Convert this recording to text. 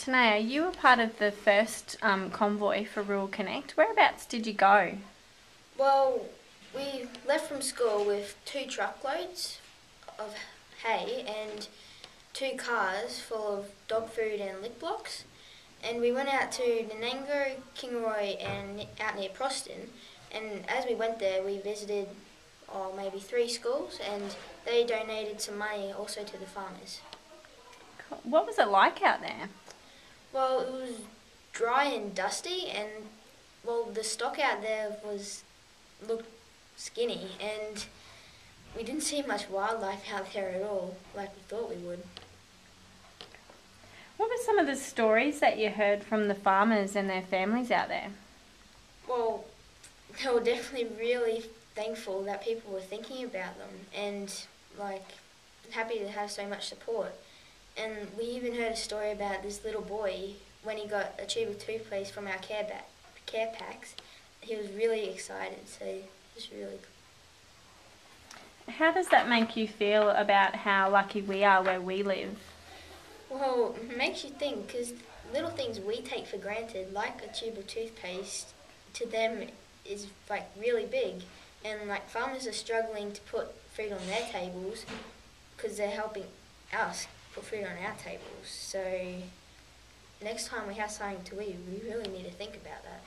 Tenayah, you were part of the first um, convoy for Rural Connect. Whereabouts did you go? Well, we left from school with two truckloads of hay and two cars full of dog food and lick blocks. And we went out to Nanango, Kingaroy, and out near Proston. And as we went there, we visited oh, maybe three schools, and they donated some money also to the farmers. What was it like out there? Well, it was dry and dusty, and well, the stock out there was looked skinny, and we didn't see much wildlife out there at all, like we thought we would. What were some of the stories that you heard from the farmers and their families out there? Well, they were definitely really thankful that people were thinking about them, and like happy to have so much support. And we even heard a story about this little boy when he got a tube of toothpaste from our care, ba- care packs. He was really excited, so it was really cool. How does that make you feel about how lucky we are where we live? Well, it makes you think because little things we take for granted, like a tube of toothpaste, to them is like really big. And like farmers are struggling to put food on their tables because they're helping us put food on our tables. So next time we have something to eat, we really need to think about that.